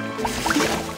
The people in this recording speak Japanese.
やった!